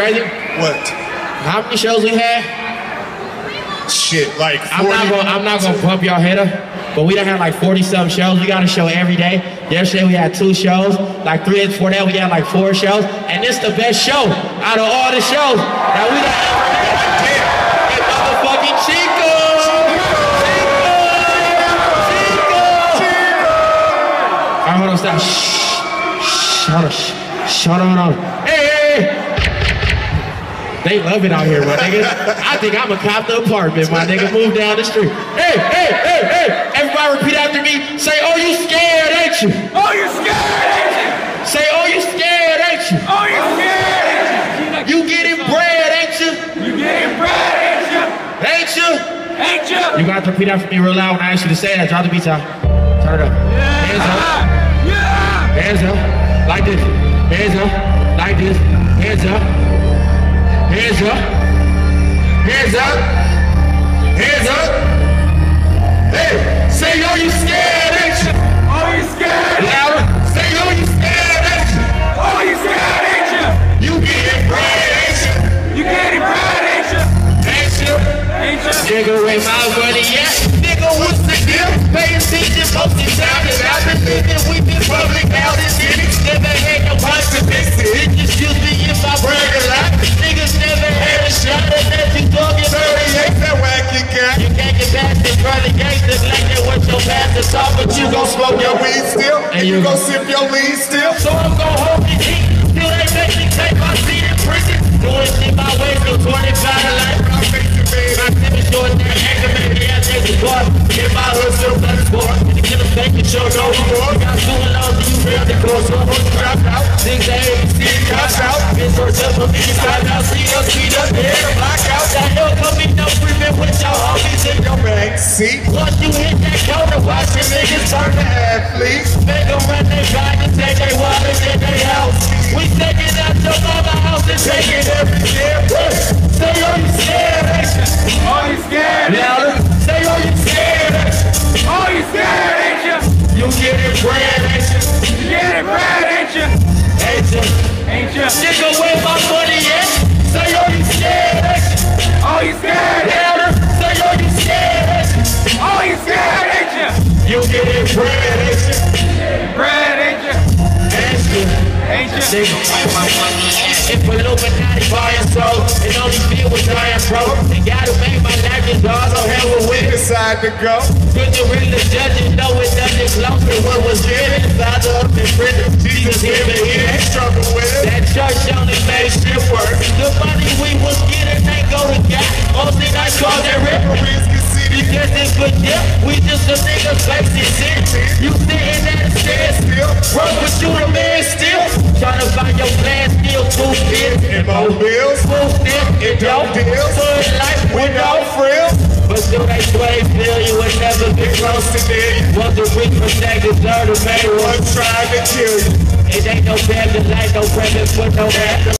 crazy? What? How many shows we had? Shit, like 40. I'm not gonna I'm not gonna pump y'all head up, but we done had like 40 some shows. We got a show every day. Yesterday we had two shows. Like three days before that we had like four shows. And this the best show out of all the shows that we done ever had. Chico! Chico! Chico! Alright, hold on, stop. Shh. Shh. Hold on. Shh. Hold on, hold on. Hey, hey, hey. They love it out here, my nigga. I think I'm a cop the apartment, my nigga. Move down the street. Hey, hey, hey, hey. Everybody repeat after me. Say, oh, you scared, ain't you? Oh, you're scared, ain't you? Say, oh, you scared, ain't you? Oh, you're scared, ain't You You getting bread, ain't you? you? You getting bread, ain't you? Ain't you? Ain't you? You got to repeat after me real loud when I ask you to say that. Drop the beat out. Turn it up. Hands up. Yeah! Hands up. Like this. Hands up. Like this. Hands up. Hands up. Hands up. Hands up. Hey, say yo, you scared, ain't you? Oh, you scared? Louder. Say yo, you scared, ain't you? Oh, you scared, ain't you? You getting bread, ain't you? You getting bread, ain't you? Ain't you? Ain't you? Nigga, where my money at? Nigga, what's the deal? Pay attention, most of the time, I've been thinking we been public smoke your weed still? And And you you- gon' sip your lean still? So I'm gon' hold it heat till they make me take my seat in prison. Doing shit my way till 25 to life. I'm facing bad. My short, that aggravated, I take the car. Get my hood still. To get a fake and show no more. Got two so you real the course. So I'm out. Things ain't seen, drop out. So tough for me, out. See us, up, head to block out. That hell coming, no freezing with your homies in seat. Once you hit that corner, watch the niggas turn to Athletes. Make them run their and take their wallet in their house. We taking out your mama house and taking every damn thing. Say, oh, you scared, ain't you? You scared? Louder. Say, oh, you scared, ain't you? Oh, you scared, ain't you? You getting bread, ain't you? You getting bread, ain't you? Ain't you? Ain't you? Nigga, where my money at? You? Getting bread, ain't you? Bread, ain't you? Ain't you? Ain't you? Nigga, where my money at? If Illuminati buying soul, it only feel with dying bro. They gotta make my life just dog on hell with witness. Decide to go. Could you really judge it? No, it doesn't close to what was given. Father up in prison, Jesus here and here. Work with you the man still. Tryna find your plan still two kids. And more bills. Full still, it don't deal. Good life With no frills. but still they sway feel you would never get close to me. To reach protect deserve to make one. Trying to kill you. It ain't no bad light, no present, put no after.